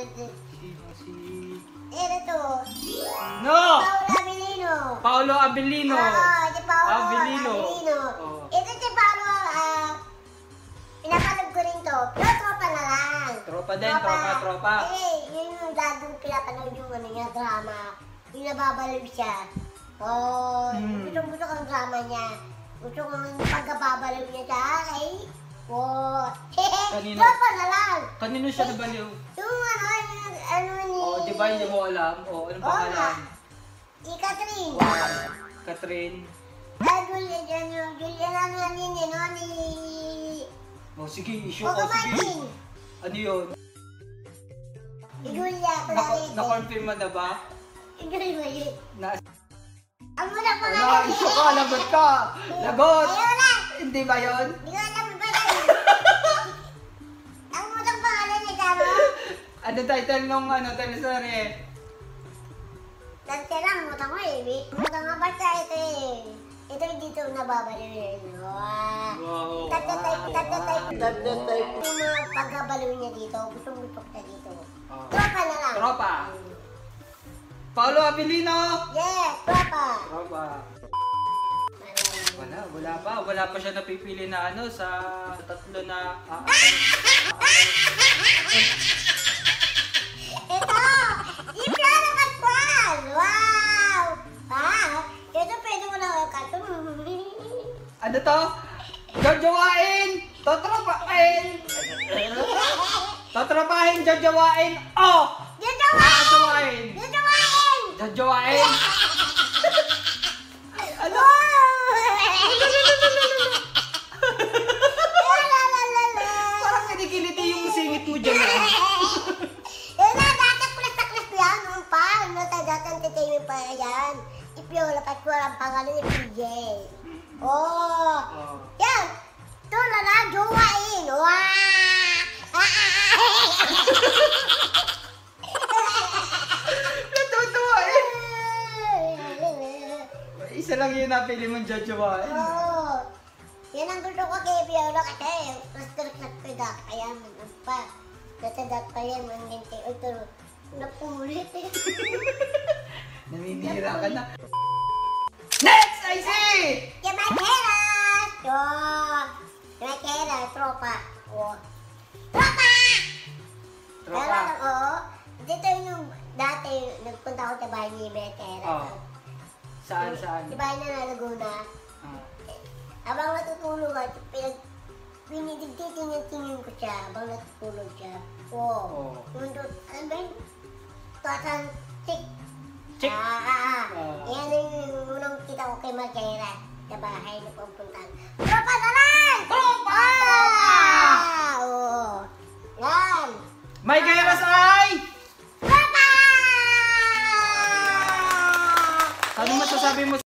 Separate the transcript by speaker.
Speaker 1: Ito to.
Speaker 2: No!
Speaker 1: Paolo Abilino.
Speaker 2: Paolo Abilino.
Speaker 1: Oo, si Paolo
Speaker 2: Abilino.
Speaker 1: Abilino.
Speaker 2: Oo.
Speaker 1: Ito si Paolo, ah, pinapanood ko rin to. Pero tropa na lang.
Speaker 2: Tropa din, tropa, tropa.
Speaker 1: Eh, yun yung dadong pinapanood yung ano niya, drama. Yung nababaliw siya. Oh,
Speaker 2: Hmm.
Speaker 1: gusto gusto ko ang drama niya. Gusto ko pagkababaliw niya sa akin. Oh,
Speaker 2: Kanino?
Speaker 1: tropa na lang.
Speaker 2: Kanino siya nabaliw?
Speaker 1: Yung ano, ano ni...
Speaker 2: Oo, di ba hindi mo alam? Oo, anong
Speaker 1: Oo
Speaker 2: pangalan?
Speaker 1: nga. Si Catherine.
Speaker 2: Catherine.
Speaker 1: Ah, Julia, Julia, Julia, ano yan yun, ano, ni...
Speaker 2: Oh, sige, issue ko, sige. Ano yun?
Speaker 1: Julia, Clarete.
Speaker 2: Na-confirm mo na ba?
Speaker 1: Julia.
Speaker 2: Na
Speaker 1: Ang muna pa
Speaker 2: Wala, issue ka, lagot ka! Lagot! Hindi ba yun?
Speaker 1: Hindi
Speaker 2: Ano title nung ano, teleserye?
Speaker 1: Dante lang, muta ko eh. Muta nga basta ito eh. Ito yung dito nababaliw yun. Wow.
Speaker 2: Wow.
Speaker 1: Tatatype, tatatype.
Speaker 2: Tatatype.
Speaker 1: Yung mga pagkabaliw niya dito, gusto ko siya dito.
Speaker 2: Oh.
Speaker 1: Tropa na lang.
Speaker 2: Tropa. Paolo Abilino!
Speaker 1: Yes, tropa.
Speaker 2: Tropa. Wala, wala pa. Wala pa siya napipili na ano sa tatlo na... Ah, ah,
Speaker 1: Ito! Si Flora Pascual! Wow! Ah, ito pwede mo lang katong.
Speaker 2: ano to? Jojowain! Totropain! Totropahin, jojowain! Oh! Jojowain!
Speaker 1: Jajawain!
Speaker 2: Jojowain! Ano? Parang kinikiliti yung singit mo dyan. ah.
Speaker 1: Eh na, dati kulas na kulas yan. Noon pa, no, tayo dati entertainment pa yan. Ipiola pa ko ang pangalan ni PJ. Oh!
Speaker 2: Oh.
Speaker 1: Yan! Ito na na, jowain! Wow!
Speaker 2: Natutuwa eh! Isa lang yun napili mong jojowain.
Speaker 1: Oo. Yan ang gusto ko kay Viola kasi plus na peda. Kaya man pa. Kasi dat pa yan, manginti. Ito, napulit eh.
Speaker 2: Naninira ka na. Next! I see!
Speaker 1: Yamakera! Yo! Yamakera, tropa. Oh. Tropa!
Speaker 2: Tropa.
Speaker 1: Oo. Dito yung dati, nagpunta ako sa bahay ni Yamakera.
Speaker 2: Oh. Saan, saan?
Speaker 1: Sa bahay na na Laguna.
Speaker 2: Ah.
Speaker 1: Habang natutulog at pinag pinitigtitingin-tingin ko siya habang natutulog siya. Oo.
Speaker 2: Oo.
Speaker 1: Yung doon, ano ba yun? Totan, chick.
Speaker 2: Chick.
Speaker 1: Ah, ah, ah.
Speaker 2: Ah.
Speaker 1: Yan yung unang kita ko kay Margera sa bahay na pupuntahan. Tropa na lang!
Speaker 2: Tropa!
Speaker 1: Ah! Oo. Yan!
Speaker 2: May Gairas ay!
Speaker 1: Tropa!
Speaker 2: Ano masasabi mo